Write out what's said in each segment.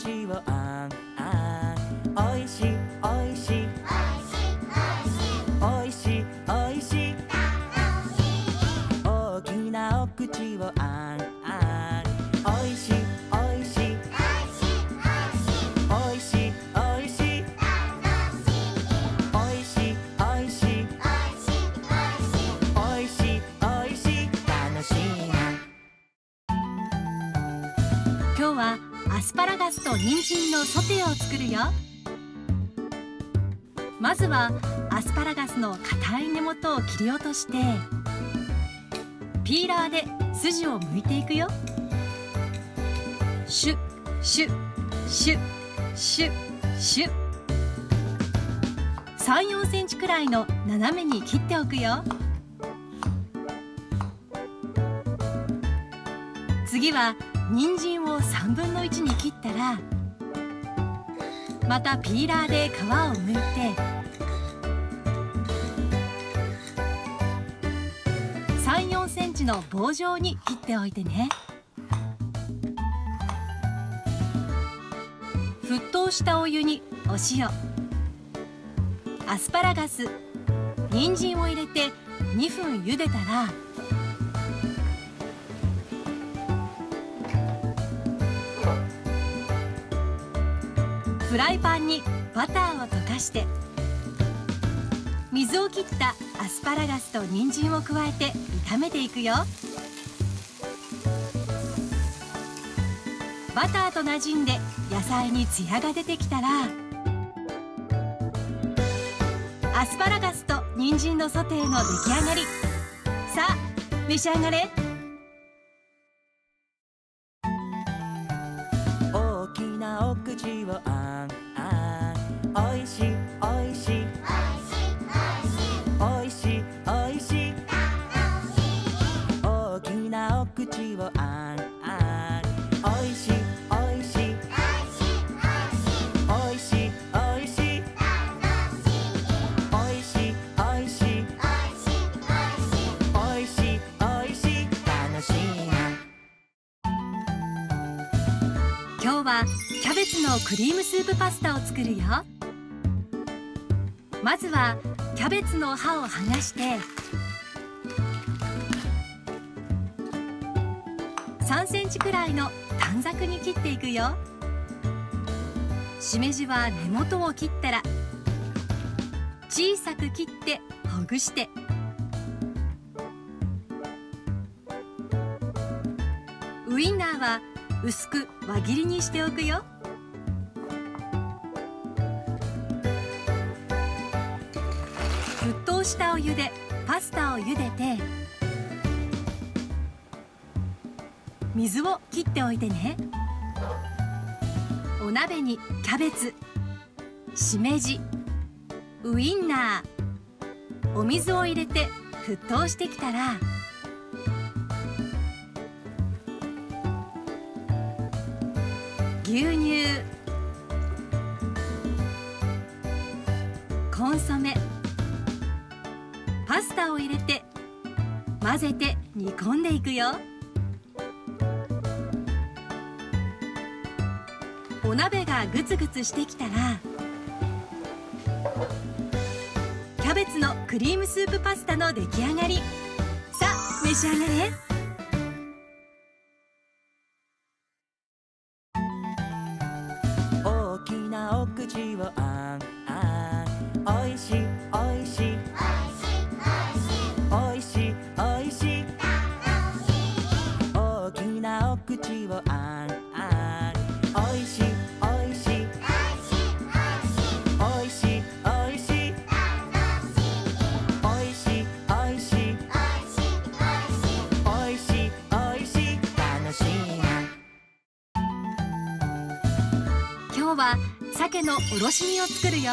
口をあんあん。おいしい。アスパラガスと人参のソテーを作るよ。まずはアスパラガスの硬い根元を切り落としてピーラーで筋を剥いていくよ。シュッシュッシュッシュッシュッ。3、4センチくらいの斜めに切っておくよ。次は人参を3分の1に切ったらまたピーラーで皮を剥いて3、4センチの棒状に切っておいてね。沸騰したお湯にお塩。アスパラガス。人参を入れて2分茹でたらフライパンにバターを溶かして水を切ったアスパラガスと人参を加えて炒めていくよ。バターとなじんで野菜にツヤが出てきたらアスパラガスと人参のソテーの出来上がり。さあ召し上がれ。お口をあんあんツのクリームスープパスタを作るよ。まずはキャベツの葉を剥がして3センチくらいの短冊に切っていくよ。しめじは根元を切ったら小さく切ってほぐして。ウインナーは薄く輪切りにしておくよ。沸騰したお湯でパスタを茹でて水を切っておいてね。お鍋にキャベツしめじウインナーお水を入れて沸騰してきたら牛乳コンソメパスタを入れて混ぜて煮込んでいくよ。お鍋がグツグツしてきたらキャベツのクリームスープパスタの出来上がり。さあ召し上がれ。大きなお口を口をあんあん」「おいしいおいしい」「おいしいおいしい」「おいしいおいしい」「おいしいおいしい」「たのしいな」今日は鮭のおろし煮を作るよ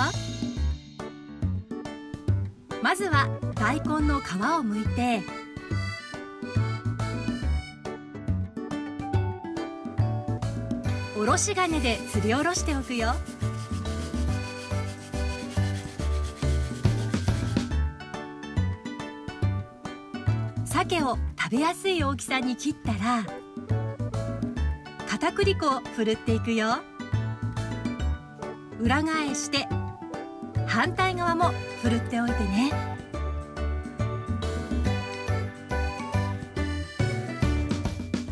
まずは大根の皮をむいておろし金ですりおろしておくよ。鮭を食べやすい大きさに切ったら片栗粉をふるっていくよ。裏返して反対側もふるっておいてね。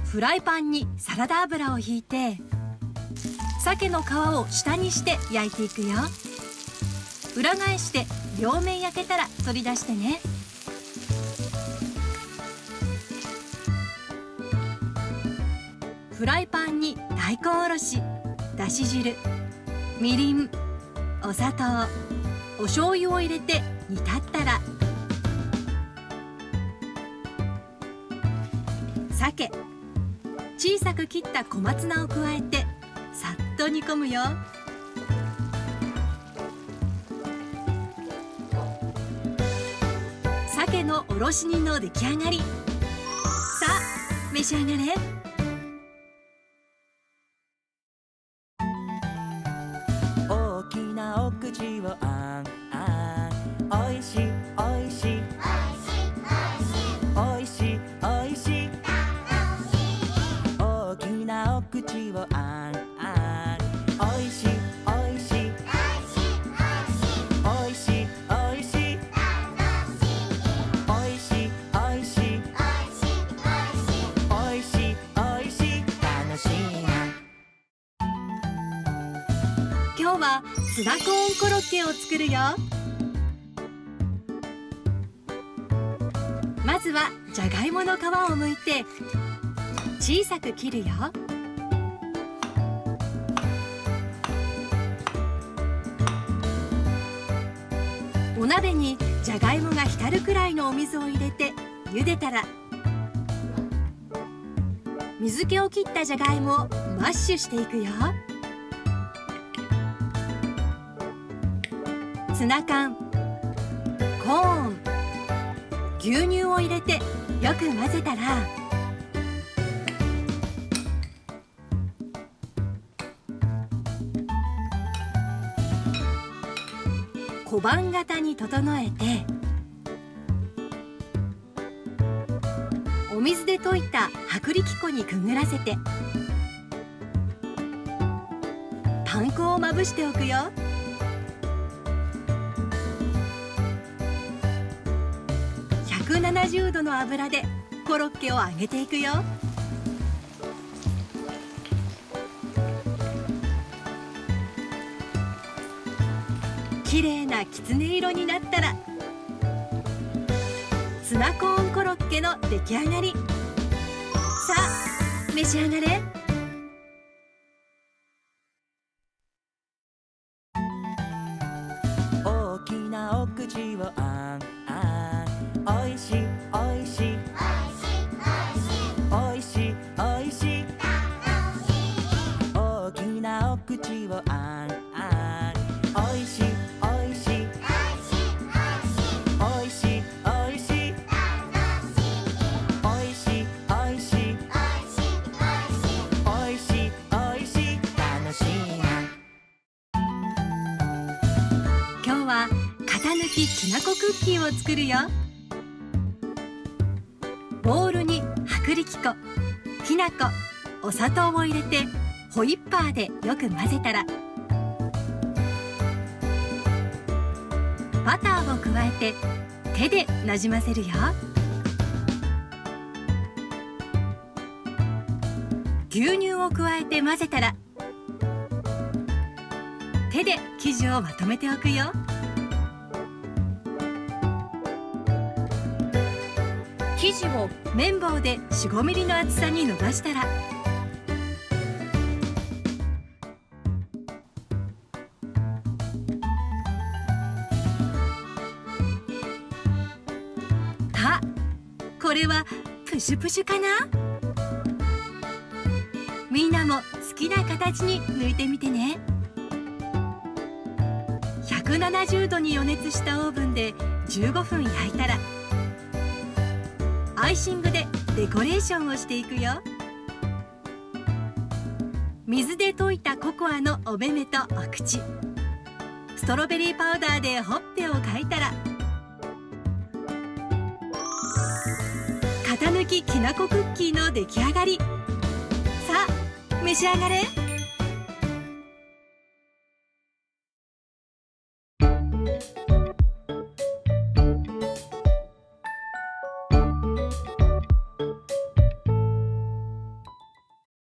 フライパンにサラダ油をひいて鮭の皮を下にして焼いていくよ。裏返して両面焼けたら取り出してね。フライパンに大根おろしだし汁みりんお砂糖お醤油を入れて煮立ったら鮭小さく切った小松菜を加えてと煮込むよ。鮭のおろし煮の出来上がり。さあ召し上がれ。大きなお口をあんあん。今日はツナコーンコロッケを作るよ。まずはじゃがいもの皮を剥いて小さく切るよ。お鍋にじゃがいもが浸るくらいのお水を入れて茹でたら水気を切ったじゃがいもをマッシュしていくよ。ツナ缶。コーン。牛乳を入れてよく混ぜたら。小判型に整えてお水で溶いた薄力粉にくぐらせてパン粉をまぶしておくよ。170度の油でコロッケを揚げていくよ。綺麗なきつね色になったらツナコーンコロッケの出来上がり。さあ召し上がれ。大きなお口をあんいし。いおいし。いおいしいおいし。い大きなお口をあんあん。おいしいおいし。いおいしいおいし。いおいしいおいし。いおいしいおいし。い楽しいな。今日は型抜ききなこクッキーを作るよボウルに薄力粉きな粉お砂糖を入れてホイッパーでよく混ぜたらバターを加えて手でなじませるよ。牛乳を加えて混ぜたら手で生地をまとめておくよ。生地を綿棒で4 5ミリの厚さに伸ばしたら。あこれはプシュプシュかな？みんなも好きな形に抜いてみてね。170度に予熱したオーブンで15分焼いたらアイシングでデコレーションをしていくよ。水で溶いたココアのお目目とお口。ストロベリーパウダーでほっぺを描いたら型抜ききなこクッキーの出来上がり。さあ召し上がれ。